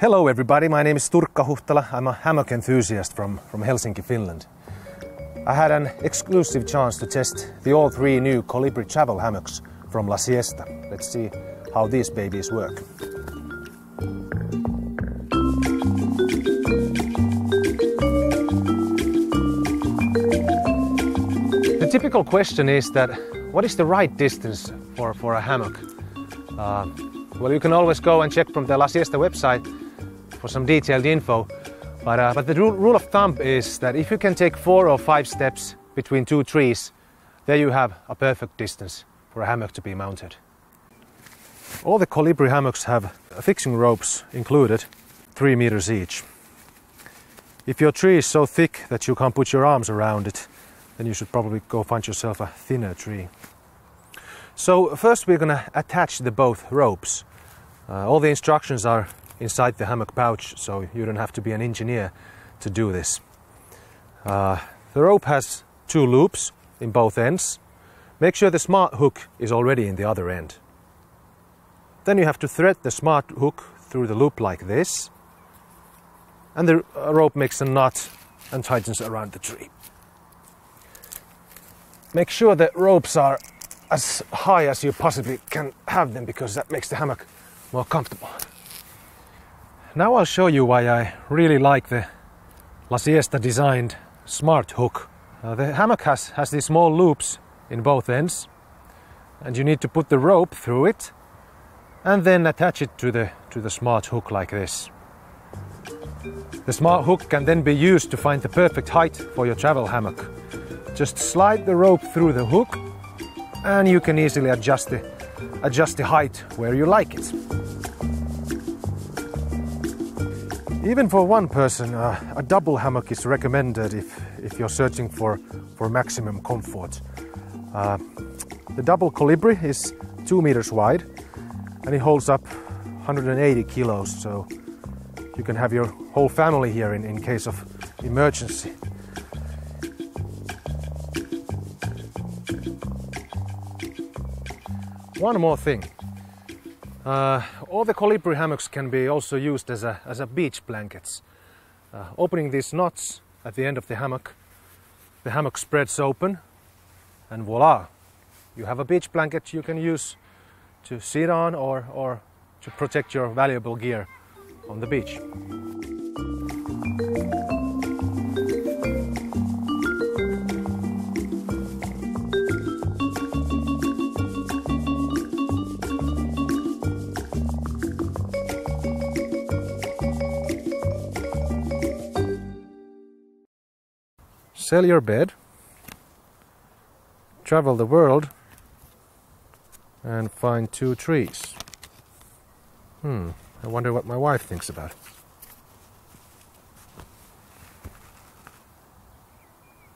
Hello everybody, my name is Turkka Huhtala. I'm a hammock enthusiast from, from Helsinki, Finland. I had an exclusive chance to test the all three new Colibri travel hammocks from La Siesta. Let's see how these babies work. The typical question is that what is the right distance for, for a hammock? Uh, well, you can always go and check from the La Siesta website for some detailed info. But, uh, but the rule of thumb is that if you can take four or five steps between two trees, there you have a perfect distance for a hammock to be mounted. All the Colibri hammocks have fixing ropes included, three meters each. If your tree is so thick that you can't put your arms around it, then you should probably go find yourself a thinner tree. So first we're going to attach the both ropes. Uh, all the instructions are inside the hammock pouch, so you don't have to be an engineer to do this. Uh, the rope has two loops in both ends. Make sure the smart hook is already in the other end. Then you have to thread the smart hook through the loop like this, and the rope makes a knot and tightens around the tree. Make sure the ropes are as high as you possibly can have them because that makes the hammock more comfortable. Now I'll show you why I really like the La Siesta designed smart hook. Uh, the hammock has, has these small loops in both ends and you need to put the rope through it and then attach it to the, to the smart hook like this. The smart hook can then be used to find the perfect height for your travel hammock. Just slide the rope through the hook and you can easily adjust the, adjust the height where you like it. Even for one person, uh, a double hammock is recommended if, if you're searching for, for maximum comfort. Uh, the double colibri is two meters wide and it holds up 180 kilos, so you can have your whole family here in, in case of emergency. One more thing. Uh, all the colibri hammocks can be also used as a, as a beach blankets. Uh, opening these knots at the end of the hammock, the hammock spreads open and voila, you have a beach blanket you can use to sit on or, or to protect your valuable gear on the beach. Sell your bed, travel the world, and find two trees. Hmm, I wonder what my wife thinks about it.